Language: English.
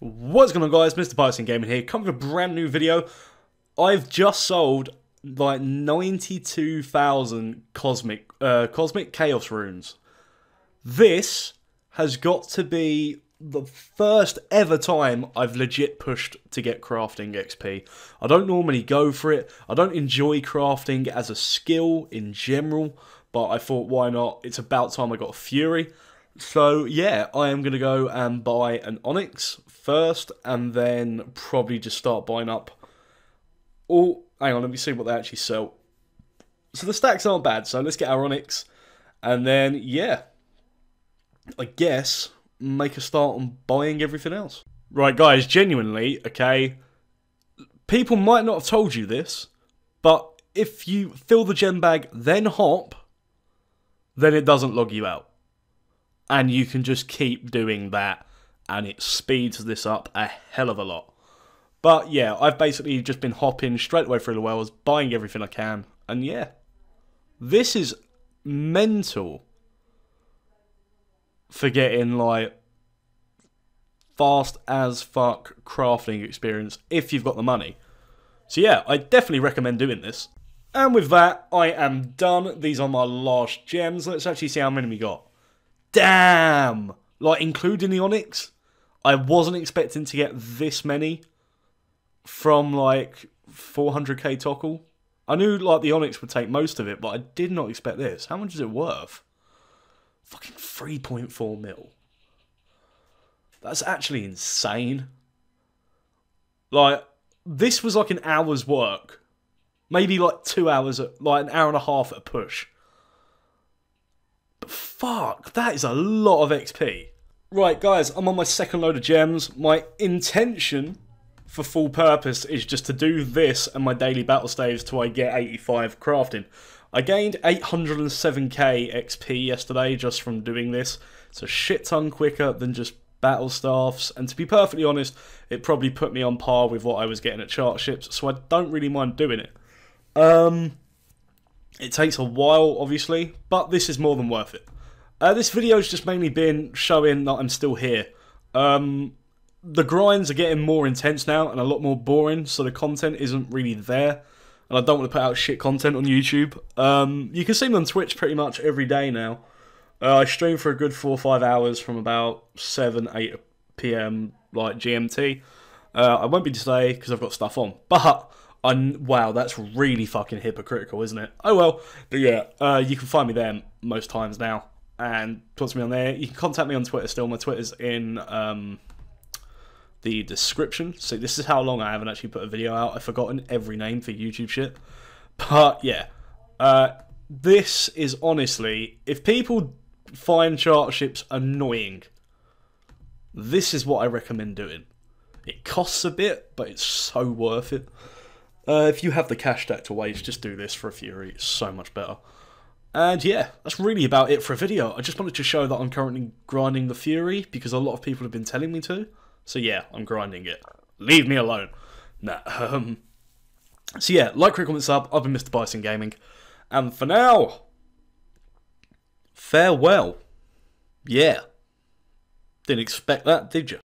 What's going on guys, Mr. Bison Gaming here, coming with a brand new video. I've just sold like 92,000 Cosmic, uh, Cosmic Chaos Runes. This has got to be the first ever time I've legit pushed to get crafting XP. I don't normally go for it, I don't enjoy crafting as a skill in general, but I thought why not, it's about time I got Fury. So yeah, I am to go and buy an Onyx first, and then probably just start buying up. Oh, hang on, let me see what they actually sell. So the stacks aren't bad, so let's get our Onyx, and then yeah, I guess make a start on buying everything else. Right, guys, genuinely, okay, people might not have told you this, but if you fill the gem bag, then hop, then it doesn't log you out and you can just keep doing that and it speeds this up a hell of a lot. But yeah, I've basically just been hopping straight away through the wells, buying everything I can, and yeah. This is mental for getting like fast as fuck crafting experience if you've got the money. So yeah, I definitely recommend doing this. And with that, I am done. These are my last gems. Let's actually see how many we got. Damn! Like, including the Onyx, I wasn't expecting to get this many from, like, 400k Tokkul. I knew, like, the Onyx would take most of it, but I did not expect this. How much is it worth? Fucking 3.4 mil. That's actually insane. Like, this was like an hour's work. Maybe like two hours, like an hour and a half at a push fuck, that is a lot of XP. Right, guys, I'm on my second load of gems. My intention for full purpose is just to do this and my daily battle staves till I get 85 crafting. I gained 807k XP yesterday just from doing this. It's a shit ton quicker than just battle staffs, and to be perfectly honest, it probably put me on par with what I was getting at charter ships, so I don't really mind doing it. Um, it takes a while, obviously, but this is more than worth it. Uh, this video's just mainly been showing that I'm still here. Um, the grinds are getting more intense now and a lot more boring, so the content isn't really there. And I don't want to put out shit content on YouTube. Um, you can see me on Twitch pretty much every day now. Uh, I stream for a good four or five hours from about 7, 8 p.m. like GMT. Uh, I won't be today because I've got stuff on. But I wow, that's really fucking hypocritical, isn't it? Oh well, but yeah, uh, you can find me there most times now and talk to me on there. You can contact me on Twitter still. My Twitter's in um, the description. So this is how long I haven't actually put a video out. I've forgotten every name for YouTube shit. But yeah, uh, this is honestly, if people find charter ships annoying, this is what I recommend doing. It costs a bit, but it's so worth it. Uh, if you have the cash stack to waste, just do this for a Fury. It's so much better. And yeah, that's really about it for a video. I just wanted to show that I'm currently grinding the Fury because a lot of people have been telling me to. So yeah, I'm grinding it. Leave me alone. Nah. Um, so yeah, like, comment, sub. I've been Mr. Bison Gaming. And for now, farewell. Yeah. Didn't expect that, did you?